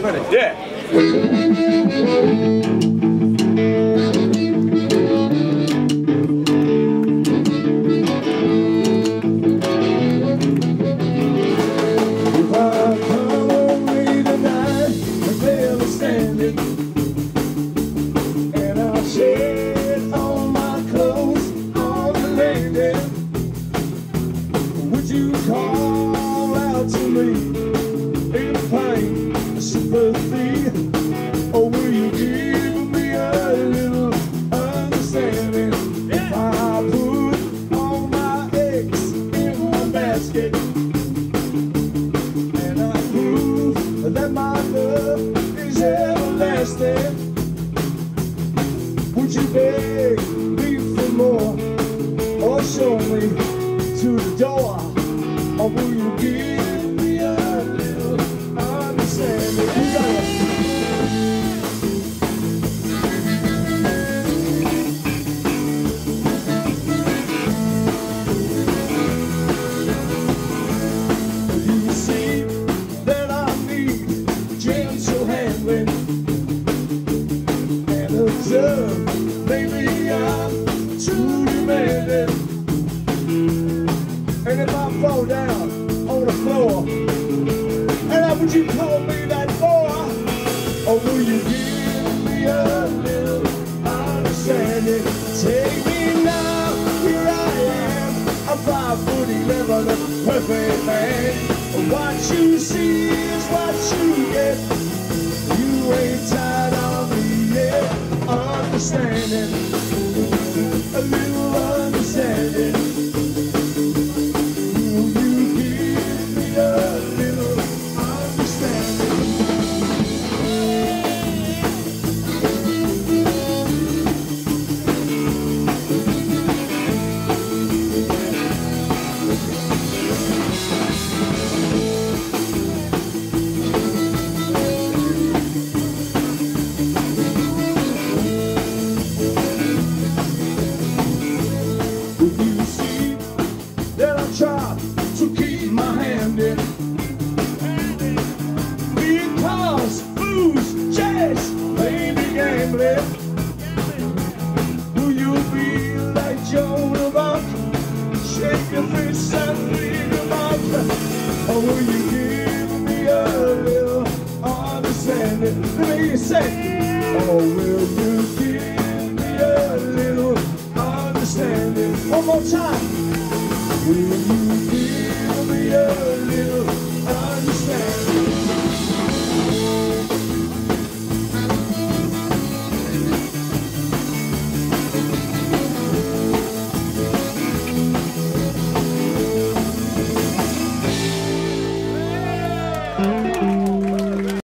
You ready? Yeah. If I Would you beg me for more, or show me to the door, or will you give Maybe I'm too demanding, and if I fall down on the floor, and would you call me that or will you give me a little understanding? Take me now, here I am. I'm five foot eleven, a perfect man. What you see is what a gambling, will you be like Joan of Arc, shake your fist and leave your mouth, or will you give me a little understanding? Let me say, or will you give me a little understanding? One more time. Will you give